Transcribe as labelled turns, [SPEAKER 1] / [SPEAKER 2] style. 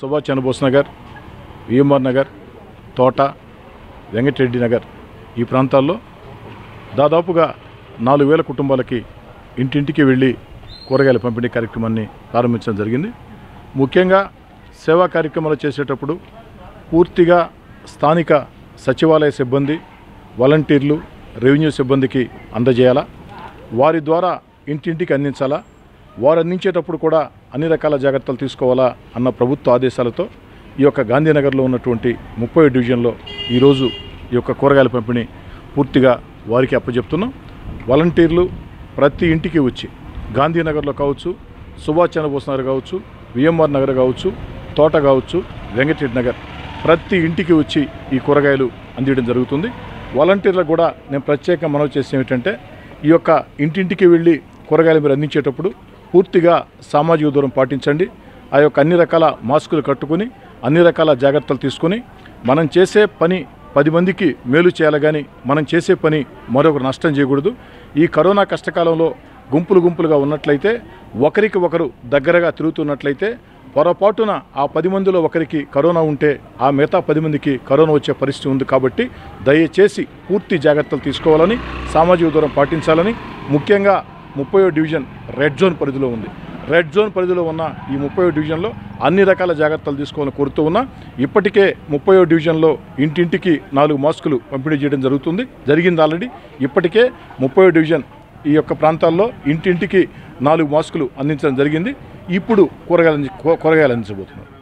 [SPEAKER 1] Subhash Chandrabose Nagar VMR Nagar Thota Venkatareddy Nagar ఈ ప్రాంతాల్లో దాదాపుగా నాలుగు వేల కుటుంబాలకి ఇంటింటికి వెళ్ళి కూరగాయల పంపిణీ కార్యక్రమాన్ని ప్రారంభించడం జరిగింది. ముఖ్యంగా సేవా కార్యక్రమాలు చేసేటప్పుడు పూర్తిగా స్థానిక సచివాలయ సిబ్బంది వాలంటీర్లు రెవెన్యూ సిబ్బందికి అందజేయాలా? వారి ద్వారా ఇంటింటికి అందించాలా? వారు అందించేటప్పుడు కూడా అన్ని రకాల జాగ్రత్తలు తీసుకోవాలా అన్న ప్రభుత్వ ఆదేశాలతో ఈ యొక్క గాంధీనగర్లో ఉన్నటువంటి ముప్పై డివిజన్లో ఈరోజు ఈ యొక్క కూరగాయల పంపిణీ పూర్తిగా వారికి అప్పచెప్తున్నాం. వాలంటీర్లు ప్రతి ఇంటికి వచ్చి గాంధీనగర్లో కావచ్చు సుభాష్ చంద్రబోస్ నగర్ కావచ్చు విఎంఆర్ నగర్ కావచ్చు తోట కావచ్చు వెంకటరెడ్డి నగర్ ప్రతి ఇంటికి వచ్చి ఈ కూరగాయలు అందించడం జరుగుతుంది. వాలంటీర్లకు కూడా నేను ప్రత్యేకంగా మనవి చేసేది ఏమిటంటే ఈ యొక్క ఇంటింటికి వెళ్ళి కూరగాయలు మీరు అందించేటప్పుడు పూర్తిగా సామాజిక దూరం పాటించండి. ఆ యొక్క అన్ని రకాల మాస్కులు కట్టుకుని అన్ని రకాల జాగ్రత్తలు తీసుకుని మనం చేసే పని పది మందికి మేలు చేయాలి కానీ మనం చేసే పని మరొకరు నష్టం చేయకూడదు. ఈ కరోనా కష్టకాలంలో గుంపులు గుంపులుగా ఉన్నట్లయితే ఒకరికి ఒకరు దగ్గరగా తిరుగుతున్నట్లయితే పొరపాటున ఆ పది మందిలో ఒకరికి కరోనా ఉంటే ఆ మిగతా పది మందికి కరోనా వచ్చే పరిస్థితి ఉంది కాబట్టి దయచేసి పూర్తి జాగ్రత్తలు తీసుకోవాలని సామాజిక దూరం పాటించాలని ముఖ్యంగా ముప్పై డివిజన్ రెడ్ జోన్ పరిధిలో ఉంది. రెడ్ జోన్ పరిధిలో ఉన్న ఈ ముప్పై డివిజన్లో అన్ని రకాల జాగ్రత్తలు తీసుకోవాలని కోరుతూ ఉన్నా ఇప్పటికే ముప్పై డివిజన్లో ఇంటింటికి నాలుగు మాస్కులు పంపిణీ చేయడం జరుగుతుంది. జరిగింది ఆల్రెడీ. ఇప్పటికే ముప్పై డివిజన్ ఈ యొక్క ప్రాంతాల్లో ఇంటింటికి నాలుగు మాస్కులు అందించడం జరిగింది. ఇప్పుడు కూరగాయలు కూరగాయలు అందించబోతున్నారు